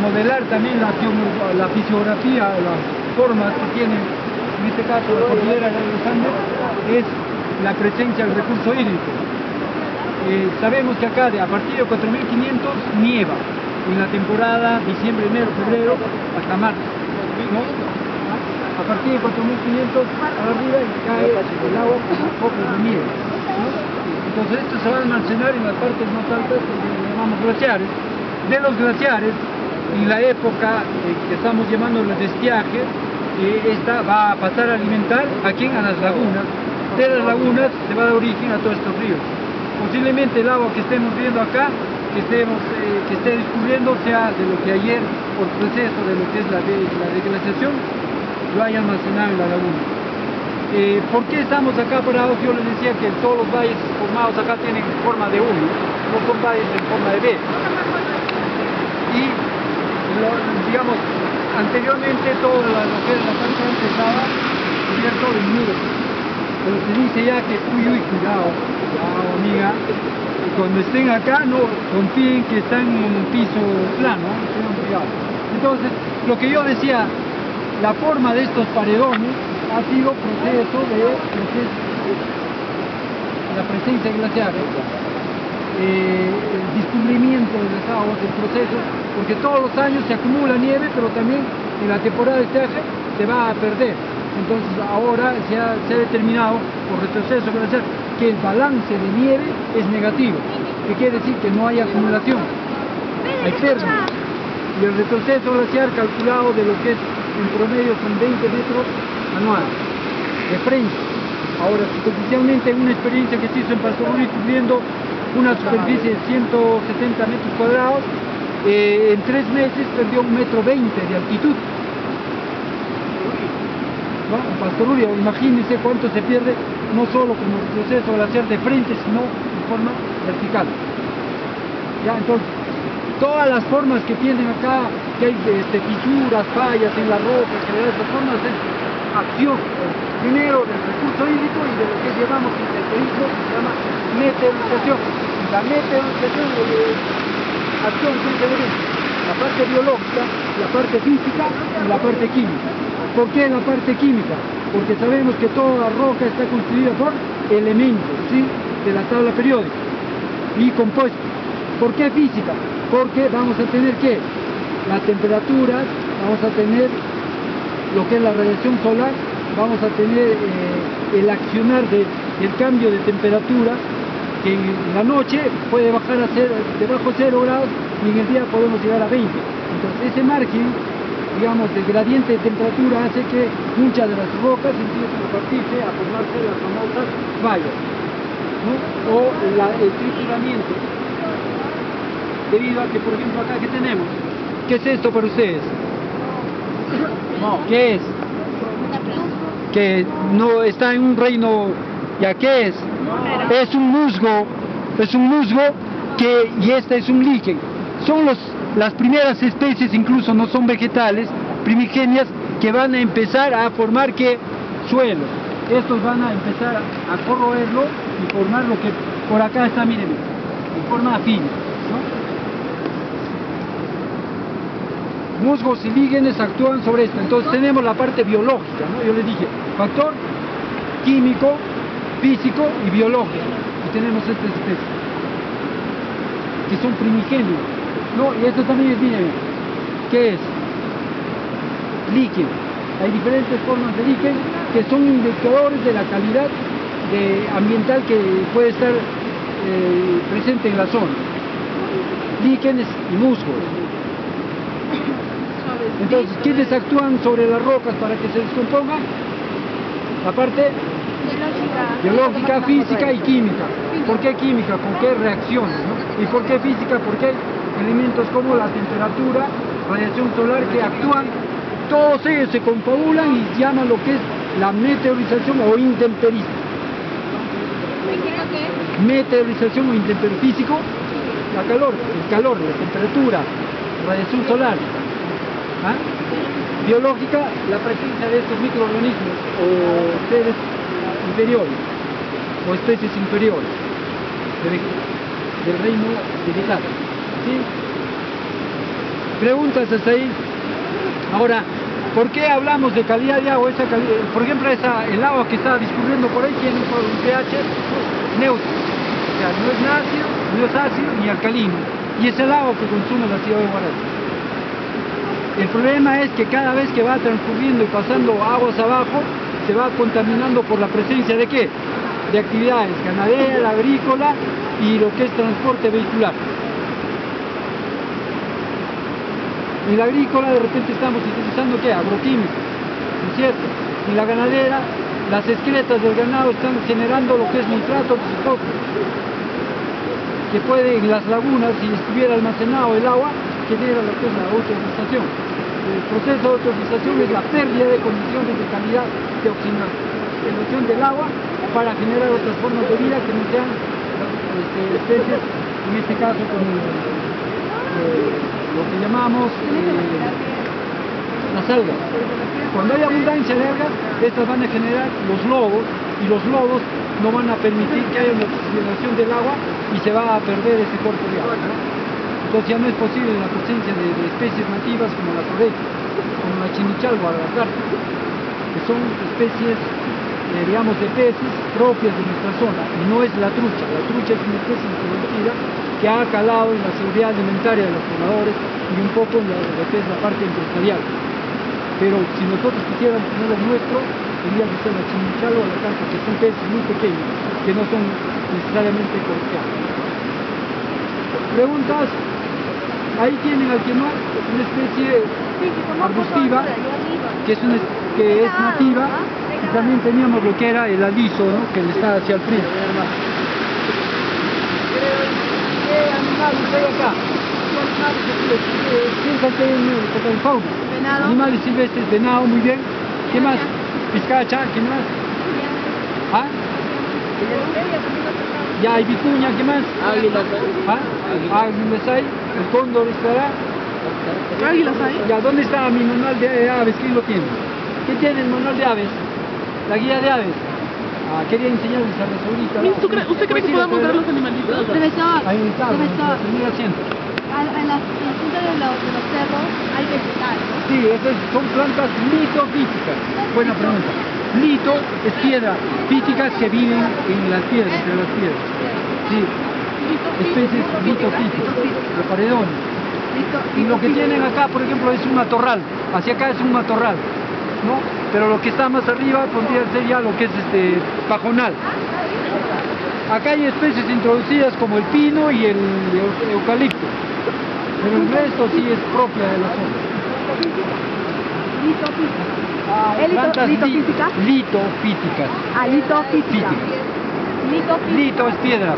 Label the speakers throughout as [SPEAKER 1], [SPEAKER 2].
[SPEAKER 1] modelar también la, la fisiografía, las formas que tiene, en este caso la cordillera de los Andes, es la presencia del recurso hídrico. Eh, sabemos que acá de, a partir de 4500 nieva en la temporada diciembre, enero, febrero hasta marzo. A partir de 4500 arriba cae el agua como focos de nieve. Entonces esto se va a almacenar en las partes más altas que llamamos glaciares. De los glaciares, en la época eh, que estamos llamando el estiaje, eh, esta va a pasar a alimentar aquí a las lagunas. De las lagunas se va a dar origen a todos estos ríos. Posiblemente el agua que estemos viendo acá, que, estemos, eh, que esté descubriendo, sea de lo que ayer, por proceso de lo que es la, de, la deglaciación, lo haya almacenado en la laguna. Eh, ¿Por qué estamos acá parados? Yo les decía que todos los valles formados acá tienen forma de U, no son valles en forma de B. Y, digamos, anteriormente todo lo que era la parte estaba cubierto de muro. Pero se dice ya que uy, uy, cuidado, cuidado amiga, cuando estén acá no confíen que están en un piso plano, Entonces, lo que yo decía, la forma de estos paredones ha sido proceso de la presencia glacial, eh, el descubrimiento de las aguas, el proceso, porque todos los años se acumula nieve, pero también en la temporada de estiaje se va a perder. Entonces ahora se ha, determinado por retroceso glacial que el balance de nieve es negativo, que quiere decir que no hay acumulación, hay pérdida. Y el retroceso glacial calculado de lo que es en promedio son 20 metros anuales de frente. Ahora, superficialmente una experiencia que se hizo en Pastoruri cubriendo una superficie de 170 metros cuadrados, eh, en tres meses perdió un metro 20 de altitud. ¿No? En Pastoruria, imagínense cuánto se pierde, no solo como proceso glaciar de frente, sino de forma vertical. ¿Ya? Entonces, todas las formas que tienen acá, que hay este, fisuras, fallas en la roca, que de esas formas es acción, primero del recurso hídrico y de lo que llevamos en el turismo, se llama meteorización. La meteorización es acción la parte biológica, la parte física y la parte química. ¿Por qué la parte química? Porque sabemos que toda roca está construida por elementos ¿sí? de la tabla periódica y compuestos. ¿Por qué física? Porque vamos a tener que la temperatura, vamos a tener lo que es la radiación solar, vamos a tener eh, el accionar del cambio de temperatura, que en la noche puede bajar a ser debajo de 0 grados y en el día podemos llegar a 20. Entonces ese margen, digamos, de gradiente de temperatura hace que muchas de las rocas empiecen a partirse, a formarse las famosas fallas, o el trituramiento debido a que, por ejemplo, acá que tenemos, ¿qué es esto para ustedes? ¿Qué es? Que no está en un reino, ¿ya qué es? Es un musgo, es un musgo que, y este es un líquen. Son los, las primeras especies, incluso no son vegetales, primigenias, que van a empezar a formar que suelo. Estos van a empezar a corroerlo y formar lo que por acá está, miren, en forma fina musgos y lígenes actúan sobre esto. Entonces tenemos la parte biológica, ¿no? Yo les dije, factor químico, físico y biológico. Y tenemos estas especies, que son primigenios. ¿no? Y esto también es, miren, ¿qué es? Líquido. Hay diferentes formas de líquen que son indicadores de la calidad ambiental que puede estar eh, presente en la zona. Líquenes y musgos. Entonces, ¿quiénes actúan sobre las rocas para que se descompongan? La biológica, física y química. ¿Por qué química? ¿Por qué reacciones? ¿Y por qué física? Porque hay elementos como la temperatura, radiación solar que actúan, todos ellos se confabulan y llaman lo que es la meteorización o intemperismo. Meteorización o intemperismo físico, la calor, el calor, la temperatura, radiación solar. ¿Ah? Biológica, la presencia de estos microorganismos o seres inferiores o especies inferiores del reino vegetal. ¿sí? Preguntas hasta ahí. Ahora, ¿por qué hablamos de calidad de agua? Esa calidad, por ejemplo, esa, el agua que está discurriendo por ahí tiene un pH neutro. O sea, no es ácido, no es ácido ni alcalino. Y es el agua que consume la ciudad de Huaraz. El problema es que cada vez que va transcurriendo y pasando aguas abajo, se va contaminando por la presencia de qué? De actividades ganadera, agrícola y lo que es transporte vehicular. En la agrícola de repente estamos utilizando qué? Agroquímicos, ¿no es cierto? En la ganadera, las excretas del ganado están generando lo que es nitrato que puede en las lagunas, si estuviera almacenado el agua, genera lo que es la eutrofización. El proceso de eutrofización es la pérdida de condiciones de calidad de oxigenación del agua para generar otras formas de vida que no sean este, especies, en este caso como eh, lo que llamamos eh, las algas. Cuando hay abundancia de algas, estas van a generar los lobos y los lobos no van a permitir que haya una oxigenación del agua y se va a perder ese cuerpo de agua. Entonces ya no es posible la presencia de, especies nativas como la torreja, como la chimichalva, la carta, son especies, eh, digamos, de peces propias de nuestra zona, y no es la trucha. La trucha es una especie introducida que ha calado en la seguridad alimentaria de los pobladores y un poco en que la parte empresarial. Pero si nosotros quisiéramos tener lo nuestro, tendría que ser la chimichalo o la carpa, que son peces muy pequeños, que no son necesariamente comerciales. Preguntas. Ahí tienen al quemar una especie arbustiva que es, una, que es nativa y también teníamos lo que era el aliso, ¿no? que le está hacia el frío. ¿Qué animales hay acá? Animales silvestres, venado, muy bien. ¿Qué más? Pizcacha, ¿qué más? ¿Ah? Ya hay vicuña, ¿qué más?
[SPEAKER 2] Águilas.
[SPEAKER 1] ¿Ah? Águilas hay, el cóndor estará.
[SPEAKER 2] Águilas hay.
[SPEAKER 1] Ya, ¿dónde está mi manual de aves? ¿Quién lo tiene? ¿Qué tiene el manual de aves? La guía de aves. Ah, quería enseñarles a ahorita.
[SPEAKER 2] ¿Usted cree, ¿usted cree que podamos ver los animalitos?
[SPEAKER 3] Profesor,
[SPEAKER 1] Ahí está,
[SPEAKER 3] profesor,
[SPEAKER 1] en el primer asiento.
[SPEAKER 3] a- en la, en la punta de los, de los cerros hay vegetal, ¿no?
[SPEAKER 1] Sí, esas son plantas litofíticas. Buena pregunta. Lito es piedra, fíticas que viven en las piedras, entre las piedras. Sí, especies litofíticas, de paredones. Y lo que tienen acá, por ejemplo, es un matorral. Hacia acá es un matorral, ¿no? Pero lo que está más arriba podría ser ya lo que es este pajonal. Acá hay especies introducidas como el pino y el eu- eucalipto. Pero el resto sí es propia de la zona.
[SPEAKER 3] Litofísica. ¿Es lito-
[SPEAKER 1] Plantas li-
[SPEAKER 3] litofísica?
[SPEAKER 1] litofíticas.
[SPEAKER 3] Ah.
[SPEAKER 1] Fíticas.
[SPEAKER 3] Litofísica.
[SPEAKER 1] Lito es piedra.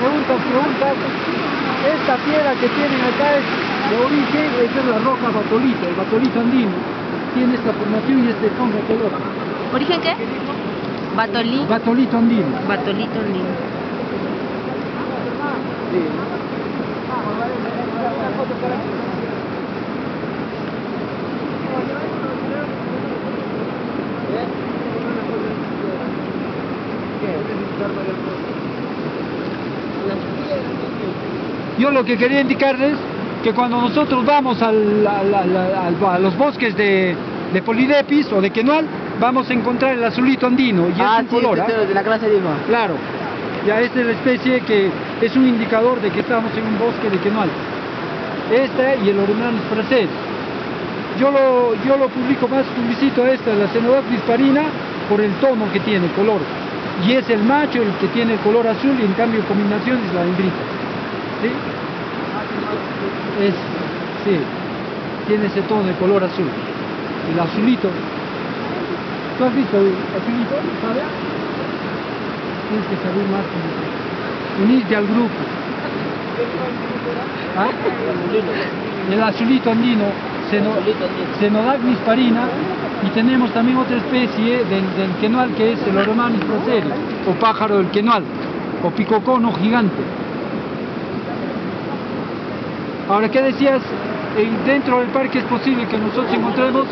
[SPEAKER 1] Preguntas, preguntas. Esta piedra que tienen acá es de origen, es la roca batolito, el batolito andino. Tiene esta formación y este fondo color.
[SPEAKER 4] ¿Origen qué? Batolí.
[SPEAKER 1] Batolito andino.
[SPEAKER 4] Batolito lindo.
[SPEAKER 1] Yo lo que quería indicarles que cuando nosotros vamos al- al- al- al- a los bosques de, de Polidepis o de Quenual, vamos a encontrar el azulito andino y
[SPEAKER 2] Ah,
[SPEAKER 1] es un color. ¿ah?
[SPEAKER 2] de la clase Lima.
[SPEAKER 1] Claro, ya esta es la especie que es un indicador de que estamos en un bosque de quenual. Esta y el Orunanus francés. Yo lo, yo lo publico más, publicito esta, la Cenodactys parina, por el tono que tiene, color. Y es el macho el que tiene el color azul y en cambio combinación es la hembrita. ¿Sí? Es, sí, tiene ese tono de color azul. El azulito. ¿Tú has visto el azulito? ¿Sabes? tienes que saber más, unirte al grupo. ¿Ah? El azulito andino, Ceno- Cenodactys parina, y tenemos también otra especie del, del quenual que es el Oromanus proceri, o pájaro del quenual, o picocono gigante. Ahora, ¿qué decías? en- dentro del parque es posible que nosotros encontremos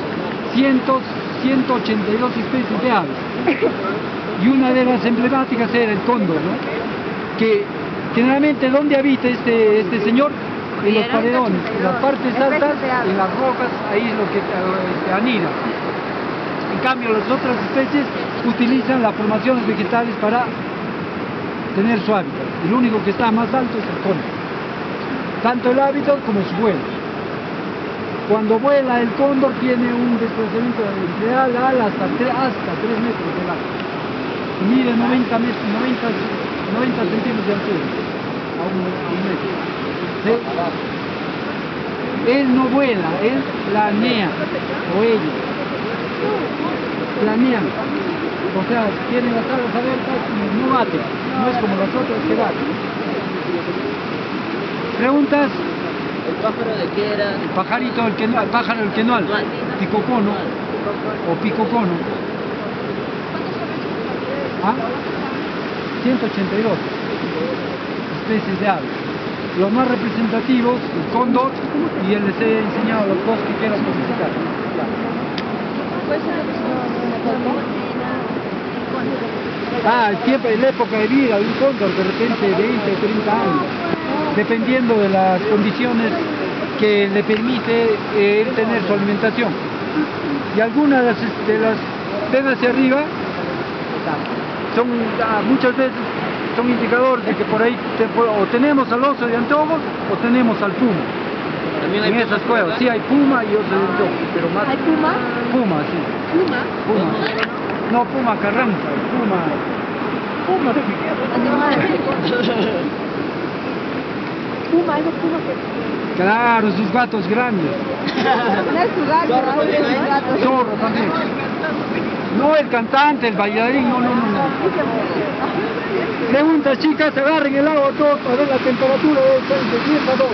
[SPEAKER 1] cientos, 182 especies de aves. Y una de las emblemáticas era el cóndor, ¿no? Que generalmente, ¿dónde habita este, este señor? En los paredones, en las partes altas, en las rocas, ahí es lo que eh, este, anida. En cambio, las otras especies utilizan las formaciones vegetales para tener su hábitat. El único que está más alto es el cóndor. Tanto el hábitat como su vuelo. Cuando vuela el cóndor tiene un desplazamiento de al ala hasta 3, hasta 3 metros de largo. Y mide 90, metros, 90, 90 centímetros de altura. A un, a un metro. Él no vuela, él planea. O ella. Planean. O sea, tienen las alas abiertas y no baten. No es como las otras que baten. ¿Preguntas?
[SPEAKER 5] ¿El pájaro de qué era?
[SPEAKER 1] El pajarito, el, quenal, el pájaro el quenual, picocono o picocono. ¿Ah? 182 especies de aves. Los más representativos, el cóndor, y él les he enseñado los dos que quieran visitar. Ah, el tiempo, la época de vida de un cóndor, de repente 20 o 30 años, dependiendo de las condiciones que le permite eh, tener su alimentación. Y algunas de las, de las ven hacia arriba son ah, muchas veces son indicadores de que por ahí te- o tenemos al oso de anteojos o tenemos al puma.
[SPEAKER 5] También hay
[SPEAKER 1] En esas cuevas, sí hay puma y oso de anteojos, pero más
[SPEAKER 3] ¿Hay puma?
[SPEAKER 1] puma, sí.
[SPEAKER 2] Puma.
[SPEAKER 1] Puma. No puma carranza, puma. Puma.
[SPEAKER 3] Puma, esos pumas que...
[SPEAKER 1] Claro, sus gatos grandes.
[SPEAKER 3] No es su gato, ¿no? Es su gato.
[SPEAKER 1] Zorro también. No el cantante, el bailarín, no, no, no. no. Preguntas chicas, agarren el agua todos para ver la temperatura de de 10 a 2.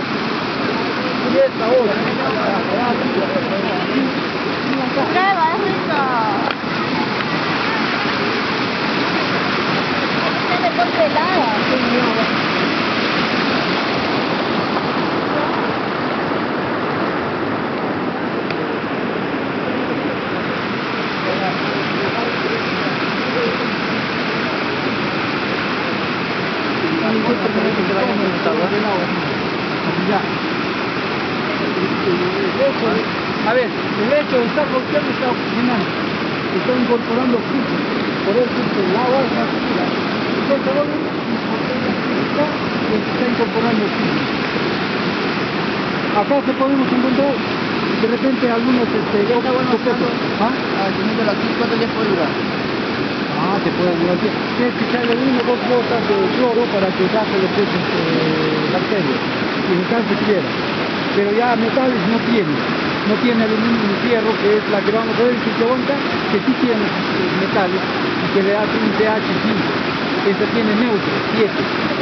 [SPEAKER 1] 10 a 8.
[SPEAKER 3] Prueba, es rico. Se me congelada, señor.
[SPEAKER 1] Ya. A ver, el hecho de estar golpeando está oxigenando, está incorporando oxígeno, por eso es que el agua es. Entonces, está, está incorporando oxígeno. Acá se podemos encontrar de repente algunos este. ¿Ah?
[SPEAKER 5] Ah,
[SPEAKER 1] Ah, te puede durar tiempo. Tienes que echarle una o dos gotas de cloro para que saque lo que es este, bacterias, y caso que quiera. Pero ya metales no tiene, no tiene aluminio ni fierro, que es la que vamos a ver, ciclobonta, que sí tiene eh, metales y que le hace un pH 5. Esta tiene neutro, 7.